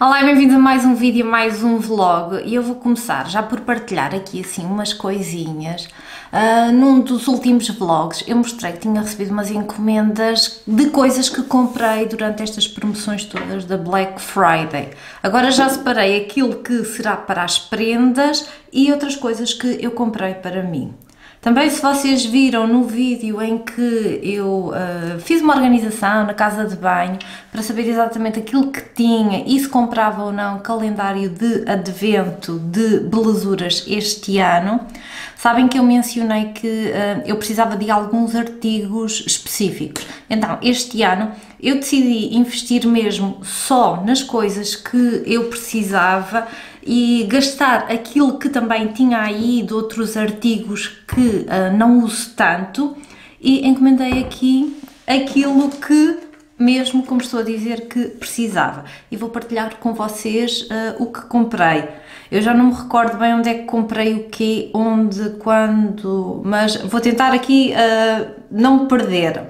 Olá e bem-vindos a mais um vídeo, mais um vlog e eu vou começar já por partilhar aqui assim umas coisinhas. Uh, num dos últimos vlogs eu mostrei que tinha recebido umas encomendas de coisas que comprei durante estas promoções todas da Black Friday. Agora já separei aquilo que será para as prendas e outras coisas que eu comprei para mim. Também se vocês viram no vídeo em que eu uh, fiz uma organização na casa de banho para saber exatamente aquilo que tinha e se comprava ou não calendário de advento de belezuras este ano, sabem que eu mencionei que uh, eu precisava de alguns artigos específicos. Então, este ano eu decidi investir mesmo só nas coisas que eu precisava e gastar aquilo que também tinha aí de outros artigos que uh, não uso tanto e encomendei aqui aquilo que mesmo como estou a dizer que precisava e vou partilhar com vocês uh, o que comprei. Eu já não me recordo bem onde é que comprei o quê, onde, quando, mas vou tentar aqui uh, não perder.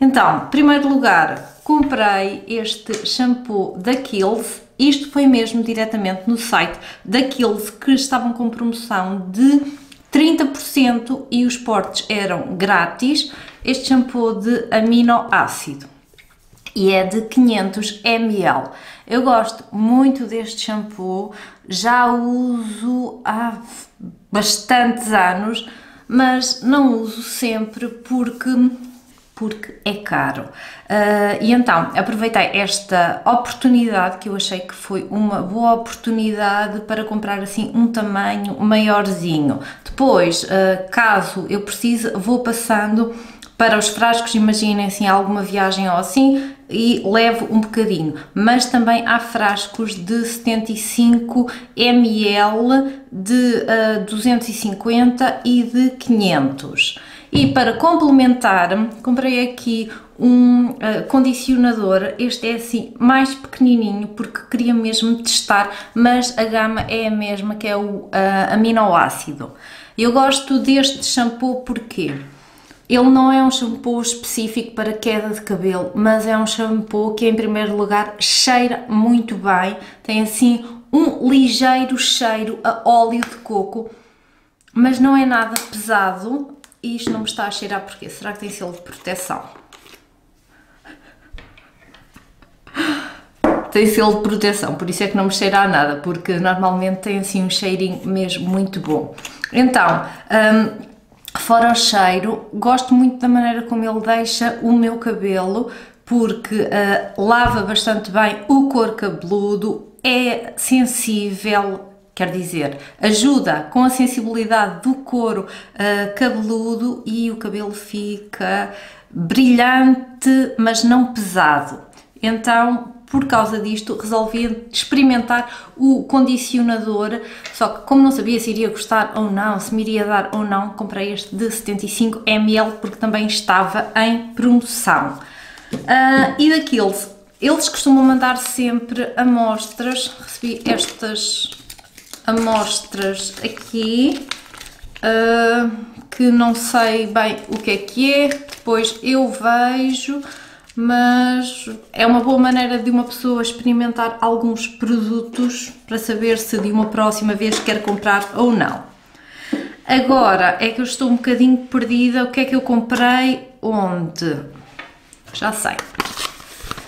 Então, em primeiro lugar, comprei este shampoo da Kills isto foi mesmo diretamente no site daqueles que estavam com promoção de 30% e os portes eram grátis. Este shampoo de aminoácido e é de 500 ml. Eu gosto muito deste shampoo, já uso há bastantes anos, mas não uso sempre porque porque é caro. Uh, e então aproveitei esta oportunidade que eu achei que foi uma boa oportunidade para comprar assim um tamanho maiorzinho. Depois, uh, caso eu precise, vou passando para os frascos, imaginem assim alguma viagem ou assim e levo um bocadinho, mas também há frascos de 75 ml, de uh, 250 e de 500. E para complementar, comprei aqui um uh, condicionador, este é assim mais pequenininho porque queria mesmo testar, mas a gama é a mesma que é o uh, aminoácido. Eu gosto deste shampoo porque ele não é um shampoo específico para queda de cabelo, mas é um shampoo que em primeiro lugar cheira muito bem, tem assim um ligeiro cheiro a óleo de coco, mas não é nada pesado, e isto não me está a cheirar porquê? Será que tem selo de proteção? Tem selo de proteção, por isso é que não me cheira a nada, porque normalmente tem assim um cheirinho mesmo muito bom. Então, um, fora o cheiro, gosto muito da maneira como ele deixa o meu cabelo, porque uh, lava bastante bem o couro cabeludo, é sensível, Quer dizer, ajuda com a sensibilidade do couro uh, cabeludo e o cabelo fica brilhante, mas não pesado. Então, por causa disto, resolvi experimentar o condicionador, só que como não sabia se iria gostar ou não, se me iria dar ou não, comprei este de 75 ml porque também estava em promoção. Uh, e daqueles, eles costumam mandar sempre amostras, recebi estas amostras aqui, uh, que não sei bem o que é que é, depois eu vejo, mas é uma boa maneira de uma pessoa experimentar alguns produtos para saber se de uma próxima vez quer comprar ou não. Agora é que eu estou um bocadinho perdida, o que é que eu comprei, onde? Já sei.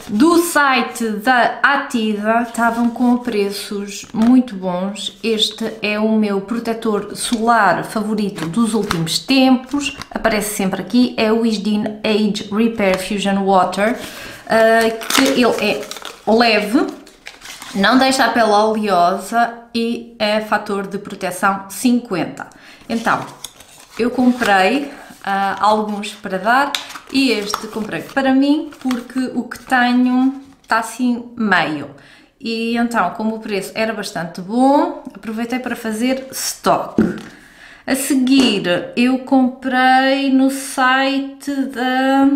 Do site da Atida estavam com preços muito bons. Este é o meu protetor solar favorito dos últimos tempos. Aparece sempre aqui. É o Isdin Age Repair Fusion Water. Uh, que ele é leve, não deixa a pele oleosa e é fator de proteção 50. Então, eu comprei uh, alguns para dar e este comprei para mim porque o que tenho está assim meio. E então, como o preço era bastante bom, aproveitei para fazer stock. A seguir, eu comprei no site da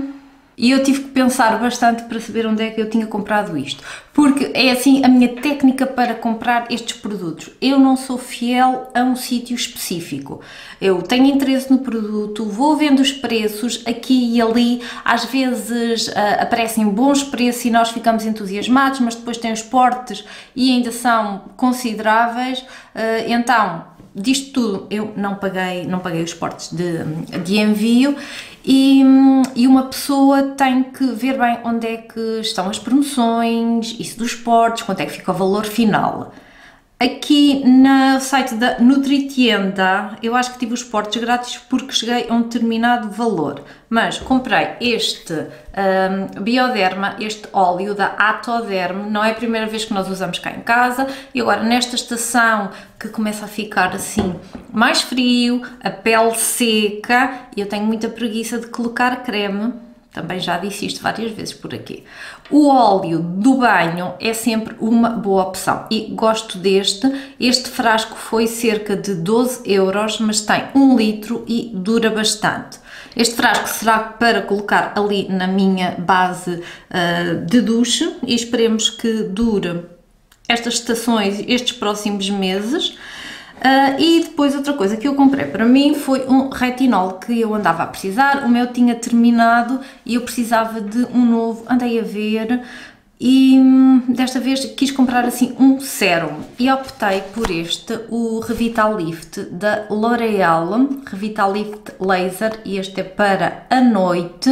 E eu tive que pensar bastante para saber onde é que eu tinha comprado isto. Porque é assim a minha técnica para comprar estes produtos. Eu não sou fiel a um sítio específico. Eu tenho interesse no produto, vou vendo os preços aqui e ali. Às vezes uh, aparecem bons preços e nós ficamos entusiasmados, mas depois tem os portes e ainda são consideráveis. Uh, então, disto tudo eu não paguei, não paguei os portes de, de envio e, e, uma pessoa tem que ver bem onde é que estão as promoções, isso dos portes, quanto é que fica o valor final. Aqui no site da Nutritienda, eu acho que tive os portes grátis porque cheguei a um determinado valor, mas comprei este um, Bioderma, este óleo da Atoderm, não é a primeira vez que nós usamos cá em casa. E agora nesta estação que começa a ficar assim mais frio, a pele seca eu tenho muita preguiça de colocar creme também já disse isto várias vezes por aqui. O óleo do banho é sempre uma boa opção e gosto deste. Este frasco foi cerca de 12 euros, mas tem 1 litro e dura bastante. Este frasco será para colocar ali na minha base uh, de duche e esperemos que dure estas estações, estes próximos meses. Uh, e depois outra coisa que eu comprei para mim foi um retinol que eu andava a precisar, o meu tinha terminado e eu precisava de um novo, andei a ver e hum, desta vez quis comprar assim um sérum. E optei por este, o Revitalift da L'Oreal, Revitalift Laser. E este é para a noite.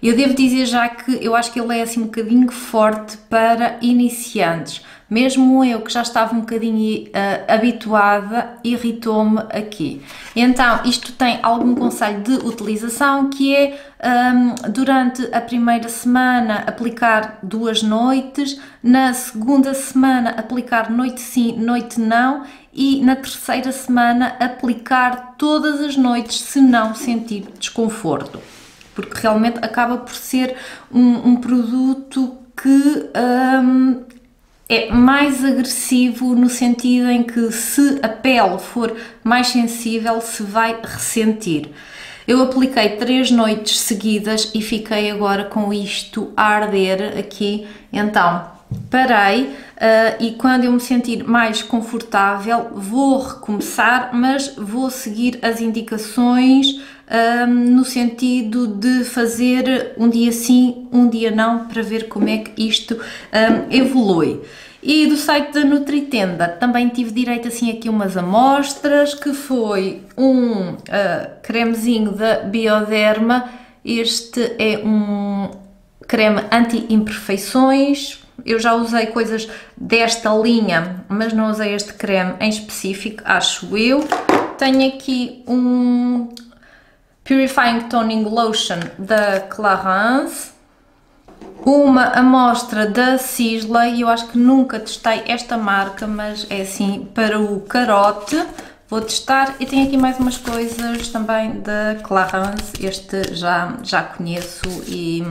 Eu devo dizer já que eu acho que ele é assim um bocadinho forte para iniciantes, mesmo eu que já estava um bocadinho uh, habituada, irritou-me aqui. Então, isto tem algum conselho de utilização que é um, durante a primeira semana aplicar duas noites, na segunda semana aplicar noite sim, noite não e na terceira semana aplicar todas as noites se não sentir desconforto. Porque realmente acaba por ser um, um produto que um, é mais agressivo no sentido em que se a pele for mais sensível se vai ressentir. Eu apliquei três noites seguidas e fiquei agora com isto a arder aqui, então parei uh, e quando eu me sentir mais confortável vou recomeçar, mas vou seguir as indicações um, no sentido de fazer um dia sim, um dia não, para ver como é que isto um, evolui. E do site da Nutritenda também tive direito assim aqui umas amostras, que foi um uh, cremezinho da Bioderma, este é um creme anti-imperfeições, eu já usei coisas desta linha, mas não usei este creme em específico, acho eu. Tenho aqui um Purifying Toning Lotion da Clarins, uma amostra da Sisley, eu acho que nunca testei esta marca, mas é assim para o carote, vou testar. E tenho aqui mais umas coisas também da Clarins, este já, já conheço e,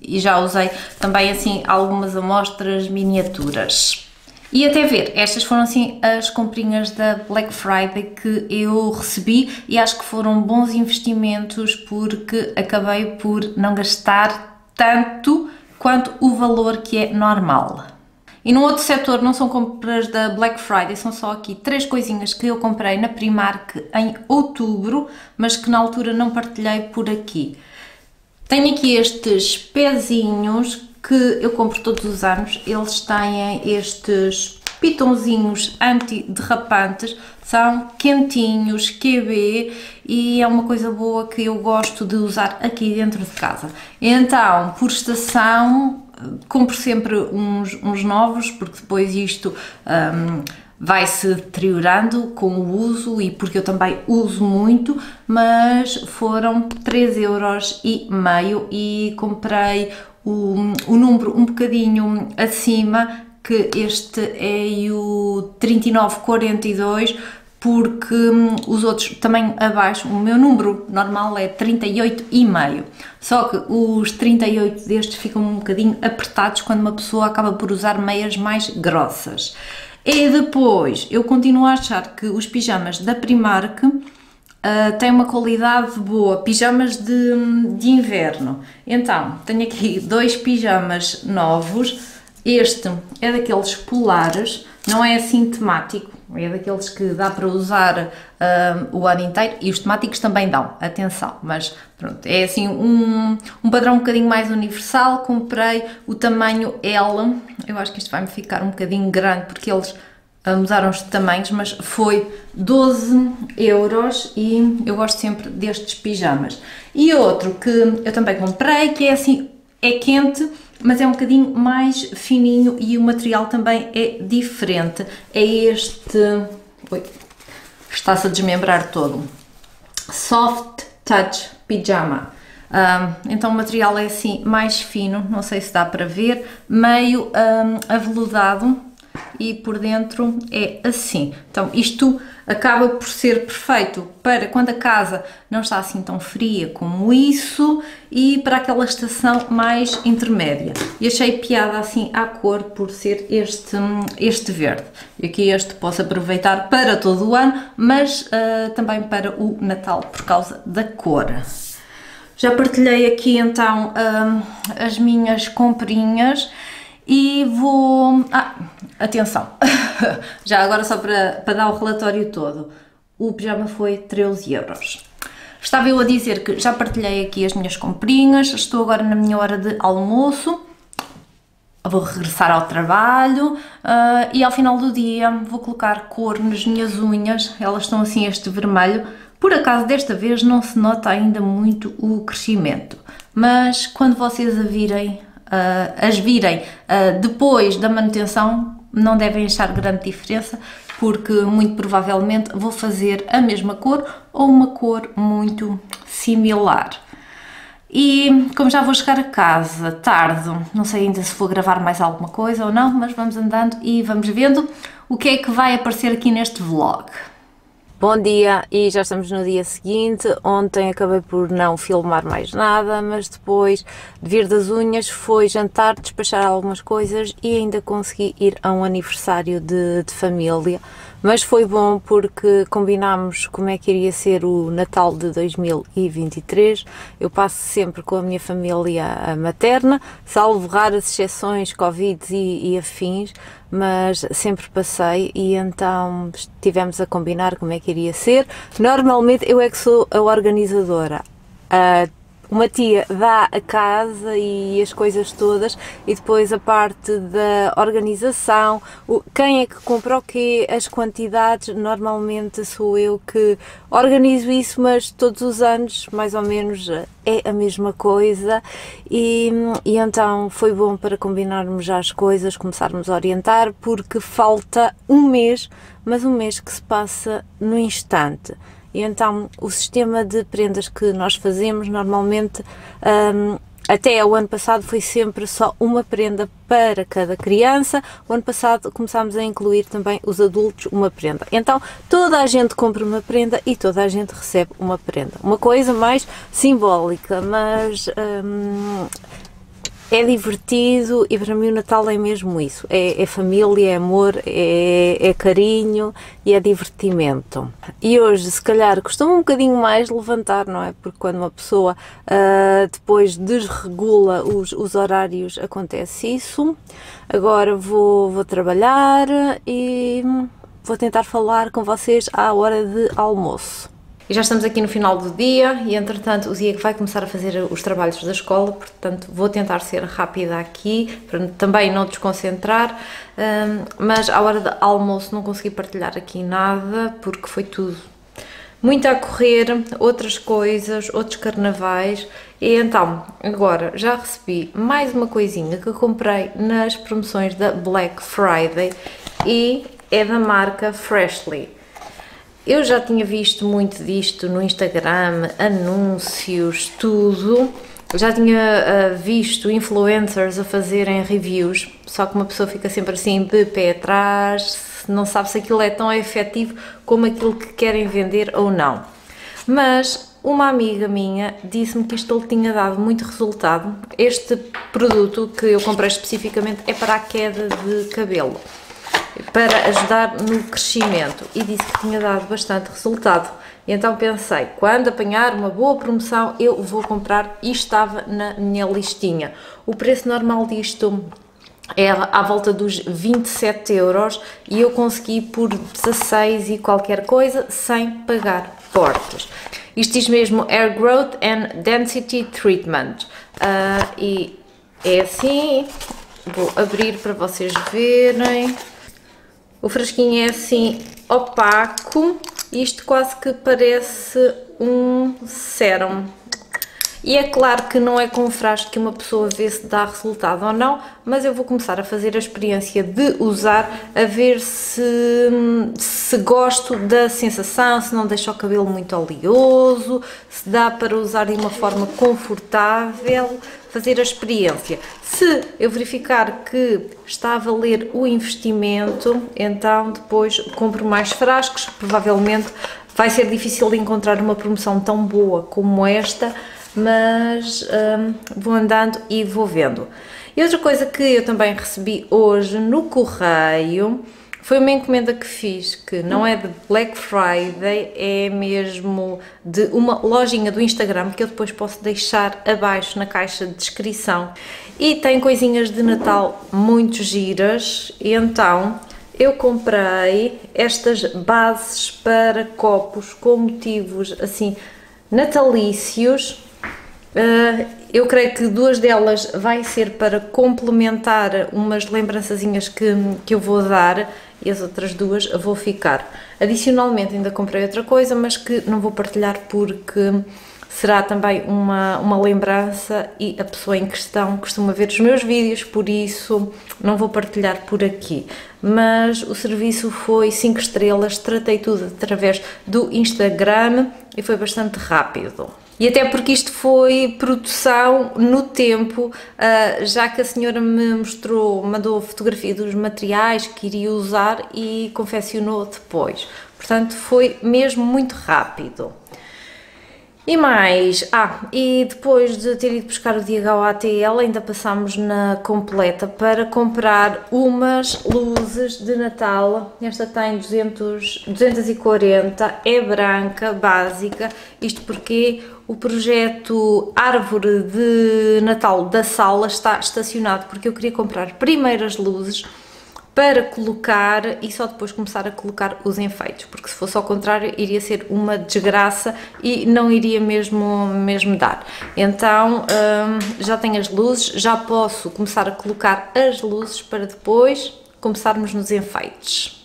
e já usei também assim algumas amostras miniaturas. E até ver, estas foram assim as comprinhas da Black Friday que eu recebi e acho que foram bons investimentos porque acabei por não gastar tanto quanto o valor que é normal. E no outro setor não são compras da Black Friday, são só aqui três coisinhas que eu comprei na Primark em outubro, mas que na altura não partilhei por aqui. Tenho aqui estes pezinhos que eu compro todos os anos, eles têm estes pitãozinhos antiderrapantes, são quentinhos, QB e é uma coisa boa que eu gosto de usar aqui dentro de casa. Então, por estação, compro sempre uns, uns novos, porque depois isto um, vai se deteriorando com o uso e porque eu também uso muito, mas foram 3 euros e meio e comprei o, o número um bocadinho acima que este é o 3942 porque hum, os outros também abaixo, o meu número normal é 38,5, só que os 38 destes ficam um bocadinho apertados quando uma pessoa acaba por usar meias mais grossas. E depois, eu continuo a achar que os pijamas da Primark Uh, tem uma qualidade boa, pijamas de, de inverno. Então, tenho aqui dois pijamas novos. Este é daqueles polares, não é assim temático, é daqueles que dá para usar uh, o ano inteiro e os temáticos também dão, atenção, mas pronto, é assim um, um padrão um bocadinho mais universal. Comprei o tamanho L, eu acho que isto vai-me ficar um bocadinho grande porque eles mudaram os tamanhos, mas foi 12 euros e eu gosto sempre destes pijamas. E outro que eu também comprei, que é assim, é quente mas é um bocadinho mais fininho e o material também é diferente. É este. está-se a desmembrar todo. Soft Touch Pijama. Um, então o material é assim mais fino, não sei se dá para ver, meio um, aveludado e por dentro é assim. Então isto acaba por ser perfeito para quando a casa não está assim tão fria como isso e para aquela estação mais intermédia. E achei piada assim à cor por ser este, este verde. E aqui este posso aproveitar para todo o ano, mas uh, também para o Natal por causa da cor. Já partilhei aqui então uh, as minhas comprinhas e vou. Ah, atenção! Já agora, só para, para dar o relatório todo: o pijama foi 13 euros. Estava eu a dizer que já partilhei aqui as minhas comprinhas, estou agora na minha hora de almoço, vou regressar ao trabalho uh, e ao final do dia vou colocar cor nas minhas unhas, elas estão assim este vermelho. Por acaso desta vez não se nota ainda muito o crescimento, mas quando vocês a virem as virem uh, depois da manutenção, não devem achar grande diferença, porque muito provavelmente vou fazer a mesma cor ou uma cor muito similar. E como já vou chegar a casa tarde, não sei ainda se vou gravar mais alguma coisa ou não, mas vamos andando e vamos vendo o que é que vai aparecer aqui neste vlog. Bom dia e já estamos no dia seguinte. Ontem acabei por não filmar mais nada, mas depois de vir das unhas foi jantar, despachar algumas coisas e ainda consegui ir a um aniversário de, de família mas foi bom porque combinámos como é que iria ser o Natal de 2023. Eu passo sempre com a minha família materna, salvo raras exceções, Covid e, e afins, mas sempre passei e então estivemos a combinar como é que iria ser. Normalmente eu é que sou a organizadora. Uh, uma tia dá a casa e as coisas todas e depois a parte da organização, o, quem é que compra o quê, as quantidades, normalmente sou eu que organizo isso, mas todos os anos mais ou menos é a mesma coisa e, e então foi bom para combinarmos já as coisas, começarmos a orientar porque falta um mês, mas um mês que se passa no instante. E então o sistema de prendas que nós fazemos normalmente um, até o ano passado foi sempre só uma prenda para cada criança. O ano passado começámos a incluir também os adultos uma prenda. Então toda a gente compra uma prenda e toda a gente recebe uma prenda. Uma coisa mais simbólica, mas hum, é divertido e para mim o Natal é mesmo isso: é, é família, é amor, é, é, carinho e é divertimento. E hoje, se calhar, costumo um bocadinho mais levantar, não é? Porque quando uma pessoa uh, depois desregula os, os horários, acontece isso. Agora vou, vou trabalhar e vou tentar falar com vocês à hora de almoço. E já estamos aqui no final do dia e, entretanto, o dia que vai começar a fazer os trabalhos da escola, portanto, vou tentar ser rápida aqui, para também não desconcentrar, hum, mas à hora de almoço não consegui partilhar aqui nada, porque foi tudo muito a correr, outras coisas, outros carnavais, e então, agora já recebi mais uma coisinha que comprei nas promoções da Black Friday e é da marca Freshly. Eu já tinha visto muito disto no Instagram, anúncios, tudo. Já tinha uh, visto influencers a fazerem reviews, só que uma pessoa fica sempre assim de pé atrás, não sabe se aquilo é tão efetivo como aquilo que querem vender ou não. Mas uma amiga minha disse-me que isto lhe tinha dado muito resultado. Este produto que eu comprei especificamente é para a queda de cabelo. Para ajudar no crescimento e disse que tinha dado bastante resultado. E então pensei, quando apanhar uma boa promoção, eu vou comprar e estava na minha listinha. O preço normal disto é à volta dos 27 euros e eu consegui por 16 e qualquer coisa sem pagar portas. Isto diz mesmo Air Growth and Density Treatment uh, e é assim, vou abrir para vocês verem. O frasquinho é assim opaco, isto quase que parece um sérum. E é claro que não é com o frasco que uma pessoa vê se dá resultado ou não, mas eu vou começar a fazer a experiência de usar, a ver se, se gosto da sensação, se não deixa o cabelo muito oleoso, se dá para usar de uma forma confortável, fazer a experiência. Se eu verificar que está a valer o investimento, então depois compro mais frascos, provavelmente vai ser difícil encontrar uma promoção tão boa como esta, mas um, vou andando e vou vendo. E outra coisa que eu também recebi hoje no correio foi uma encomenda que fiz, que não é de Black Friday, é mesmo de uma lojinha do Instagram que eu depois posso deixar abaixo na caixa de descrição. E tem coisinhas de Natal muito giras, e então eu comprei estas bases para copos com motivos assim natalícios. Uh, eu creio que duas delas vai ser para complementar umas lembrançazinhas que, que eu vou dar e as outras duas vou ficar. Adicionalmente ainda comprei outra coisa, mas que não vou partilhar porque será também uma, uma lembrança e a pessoa em questão costuma ver os meus vídeos, por isso não vou partilhar por aqui. Mas o serviço foi 5 estrelas, tratei tudo através do Instagram e foi bastante rápido. E até porque isto foi produção no tempo, uh, já que a senhora me mostrou, mandou fotografia dos materiais que iria usar e confeccionou depois. Portanto, foi mesmo muito rápido. E mais, ah, e depois de ter ido buscar o DH ao ATL, ainda passámos na completa para comprar umas luzes de Natal. Esta tem 200, 240, é branca, básica, isto porque o projeto Árvore de Natal da sala está estacionado, porque eu queria comprar primeiras luzes para colocar e só depois começar a colocar os enfeites, porque se fosse ao contrário iria ser uma desgraça e não iria mesmo, mesmo dar. Então hum, já tenho as luzes, já posso começar a colocar as luzes para depois começarmos nos enfeites.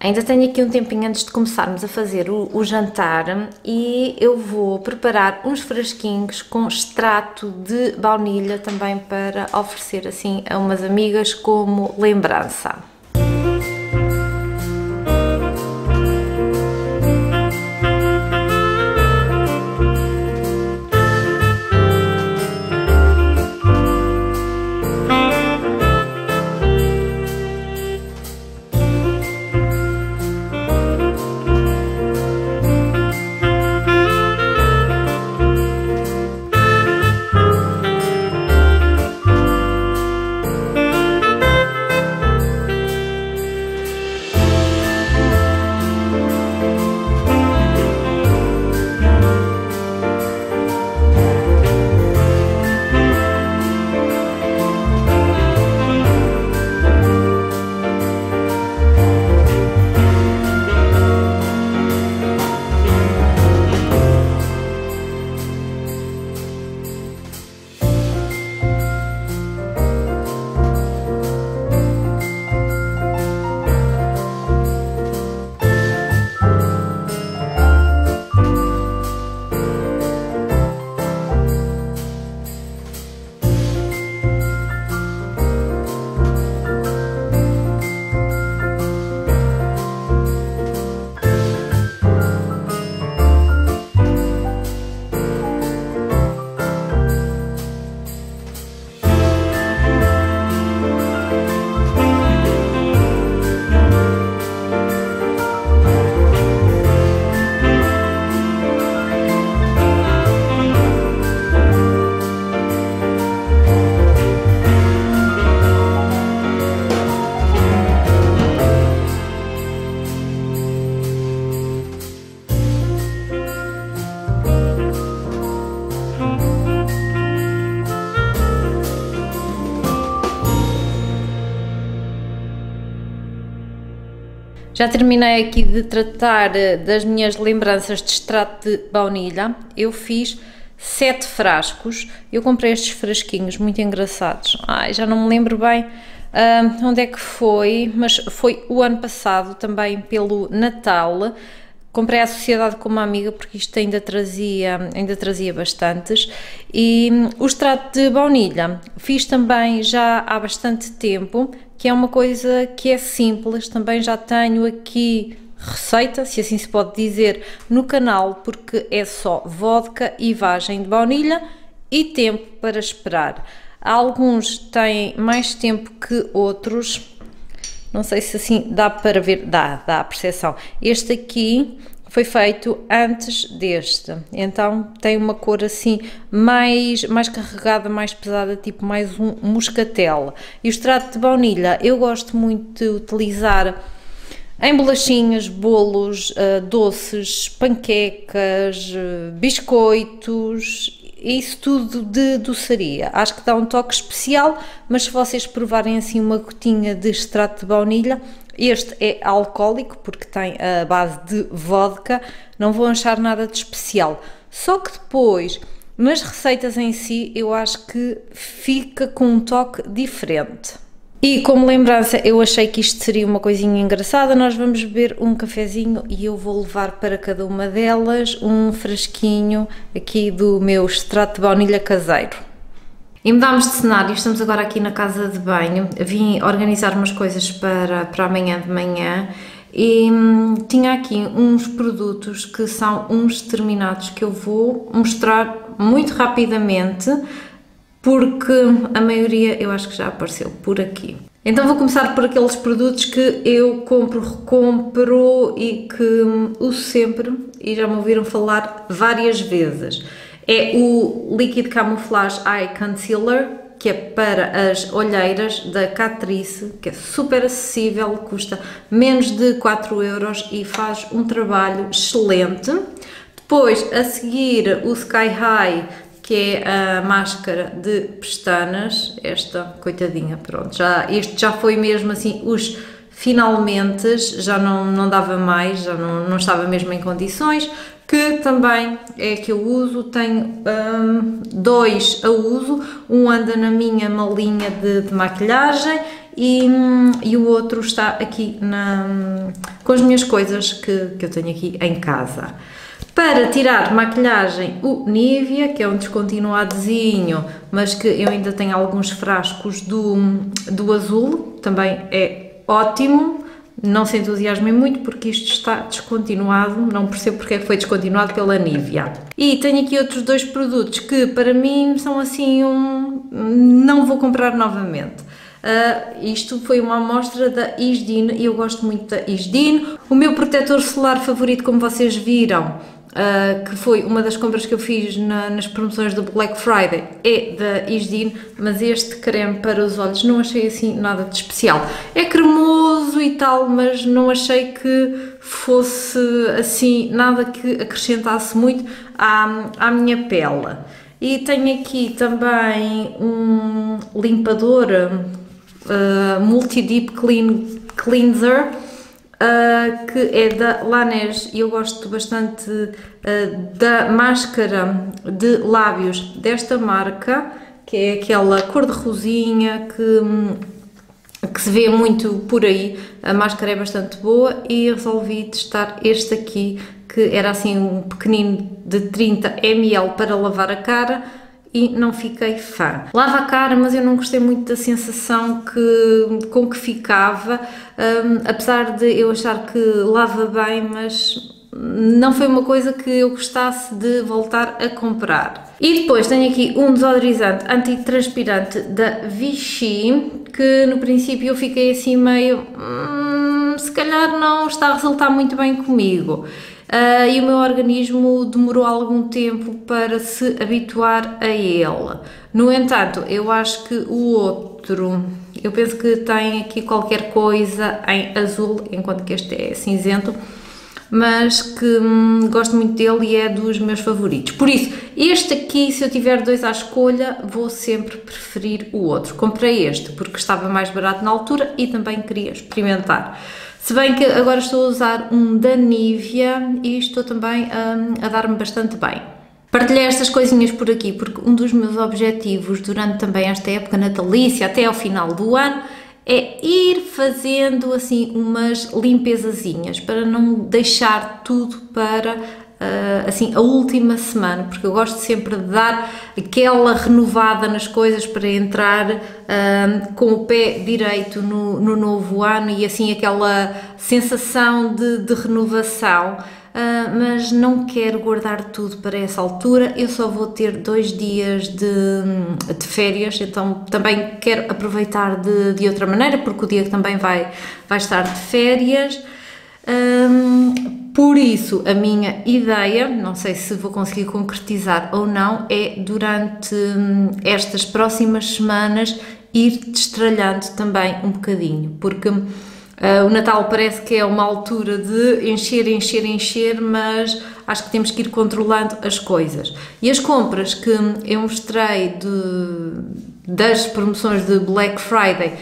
Ainda tenho aqui um tempinho antes de começarmos a fazer o, o, jantar e eu vou preparar uns frasquinhos com extrato de baunilha também para oferecer assim a umas amigas como lembrança. Já terminei aqui de tratar eh, das minhas lembranças de extrato de baunilha. Eu fiz sete frascos. Eu comprei estes frasquinhos muito engraçados. Ai, já não me lembro bem uh, onde é que foi, mas foi o ano passado também pelo Natal. Comprei a sociedade com uma amiga porque isto ainda trazia, ainda trazia bastantes. E um, o extrato de baunilha fiz também já há bastante tempo, que é uma coisa que é simples. Também já tenho aqui receita, se assim se pode dizer, no canal, porque é só vodka e vagem de baunilha e tempo para esperar. Alguns têm mais tempo que outros, não sei se assim dá para ver, dá, dá a percepção. Este aqui foi feito antes deste, então tem uma cor assim mais, mais carregada, mais pesada, tipo mais um moscatel. E o extrato de baunilha eu gosto muito de utilizar em bolachinhas, bolos, uh, doces, panquecas, uh, biscoitos, isso tudo de doçaria. Acho que dá um toque especial, mas se vocês provarem assim uma gotinha de extrato de baunilha, este é alcoólico porque tem a base de vodka, não vou achar nada de especial. Só que depois, nas receitas em si, eu acho que fica com um toque diferente. E como lembrança, eu achei que isto seria uma coisinha engraçada. Nós vamos beber um cafezinho e eu vou levar para cada uma delas um frasquinho aqui do meu extrato de baunilha caseiro. E mudámos de cenário, estamos agora aqui na casa de banho. Vim organizar umas coisas para, para amanhã de manhã e hum, tinha aqui uns produtos que são uns determinados que eu vou mostrar muito rapidamente porque a maioria eu acho que já apareceu por aqui. Então vou começar por aqueles produtos que eu compro, recompro e que uso sempre e já me ouviram falar várias vezes. É o Liquid Camouflage Eye Concealer, que é para as olheiras da Catrice, que é super acessível, custa menos de 4 euros e faz um trabalho excelente. Depois, a seguir, o Sky High que é a máscara de pestanas, esta coitadinha, pronto, já, este já foi mesmo assim, os finalmente já não, não dava mais, já não, não estava mesmo em condições, que também é que eu uso, tenho um, dois a uso, um anda na minha malinha de, de maquilhagem e, e, o outro está aqui na, com as minhas coisas que, que eu tenho aqui em casa. Para tirar maquilhagem, o Nivea, que é um descontinuadozinho, mas que eu ainda tenho alguns frascos do, do azul, também é ótimo. Não se entusiasmem muito porque isto está descontinuado, não percebo porque é que foi descontinuado pela Nivea. E tenho aqui outros dois produtos que para mim são assim um... não vou comprar novamente. Uh, isto foi uma amostra da Isdin e eu gosto muito da Isdin. O meu protetor solar favorito, como vocês viram, Uh, que foi uma das compras que eu fiz na, nas promoções do Black Friday, é da Isdin, mas este creme para os olhos não achei assim nada de especial. É cremoso e tal, mas não achei que fosse assim nada que acrescentasse muito à, à minha pele. E tenho aqui também um limpador uh, Multi Deep Clean Cleanser uh, que é da Laneige e eu gosto bastante uh, da máscara de lábios desta marca, que é aquela cor de rosinha que, que se vê muito por aí. A máscara é bastante boa e resolvi testar este aqui, que era assim um pequenino de 30 ml para lavar a cara e não fiquei fã. Lava a cara, mas eu não gostei muito da sensação que, com que ficava, um, apesar de eu achar que lava bem, mas não foi uma coisa que eu gostasse de voltar a comprar. E depois tenho aqui um desodorizante antitranspirante da Vichy, que no princípio eu fiquei assim meio... Hum, se calhar não está a resultar muito bem comigo uh, e o meu organismo demorou algum tempo para se habituar a ele. No entanto, eu acho que o outro, eu penso que tem aqui qualquer coisa em azul, enquanto que este é cinzento, mas que hum, gosto muito dele e é dos meus favoritos. Por isso, este aqui, se eu tiver dois à escolha, vou sempre preferir o outro. Comprei este porque estava mais barato na altura e também queria experimentar. Se bem que agora estou a usar um da Nivea e estou também um, a dar-me bastante bem. Partilhei estas coisinhas por aqui porque um dos meus objetivos durante também esta época natalícia, até ao final do ano, é ir fazendo assim umas limpezazinhas para não deixar tudo para assim a última semana, porque eu gosto sempre de dar aquela renovada nas coisas para entrar uh, com o pé direito no, no novo ano e assim aquela sensação de, de renovação. Uh, mas não quero guardar tudo para essa altura. Eu só vou ter dois dias de, de férias, então também quero aproveitar de, de outra maneira, porque o dia também vai, vai estar de férias. Um, por isso, a minha ideia, não sei se vou conseguir concretizar ou não, é durante hum, estas próximas semanas ir destralhando também um bocadinho, porque Uh, o Natal parece que é uma altura de encher, encher, encher, mas acho que temos que ir controlando as coisas. E as compras que eu mostrei de, das promoções de Black Friday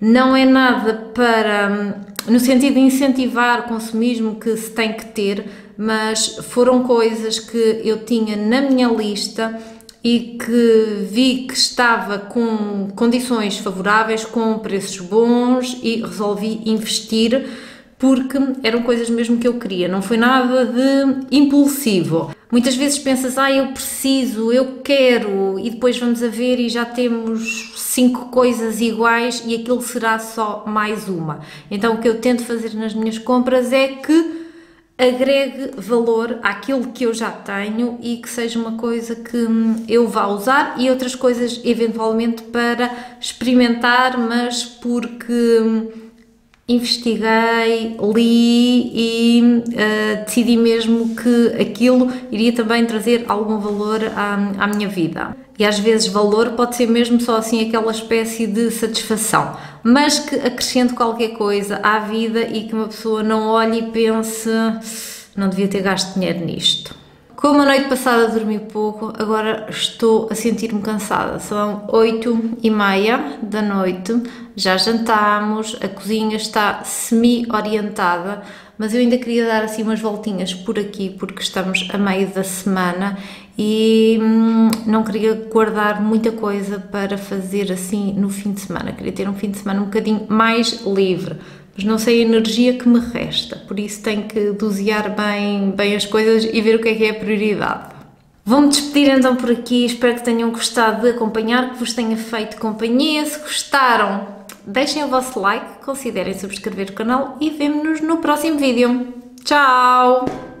não é nada para, no sentido de incentivar o consumismo que se tem que ter, mas foram coisas que eu tinha na minha lista e que vi que estava com condições favoráveis, com preços bons e resolvi investir porque eram coisas mesmo que eu queria, não foi nada de impulsivo. Muitas vezes pensas, ah, eu preciso, eu quero, e depois vamos a ver e já temos cinco coisas iguais e aquilo será só mais uma. Então o que eu tento fazer nas minhas compras é que agregue valor àquilo que eu já tenho e que seja uma coisa que hum, eu vá usar e outras coisas eventualmente para experimentar, mas porque hum, investiguei, li e uh, decidi mesmo que aquilo iria também trazer algum valor à, à minha vida. E às vezes valor pode ser mesmo só assim aquela espécie de satisfação, mas que acrescente qualquer coisa à vida e que uma pessoa não olhe e pense não devia ter gasto dinheiro nisto. Como a noite passada dormi pouco, agora estou a sentir-me cansada. São 8 e meia da noite, já jantámos, a cozinha está semi-orientada, mas eu ainda queria dar assim umas voltinhas por aqui porque estamos a meio da semana e hum, não queria guardar muita coisa para fazer assim no fim de semana. Queria ter um fim de semana um bocadinho mais livre, mas não sei a energia que me resta, por isso tenho que dosear bem, bem as coisas e ver o que é que é a prioridade. Vou-me despedir então por aqui, espero que tenham gostado de acompanhar, que vos tenha feito companhia. Se gostaram, deixem o vosso like, considerem subscrever o canal e vemo-nos no próximo vídeo. Tchau!